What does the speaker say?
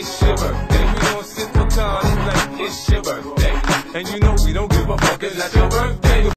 it's your birthday. We on sip time, it's like it's shiver. And you know we don't give a fuck, it's not your birthday.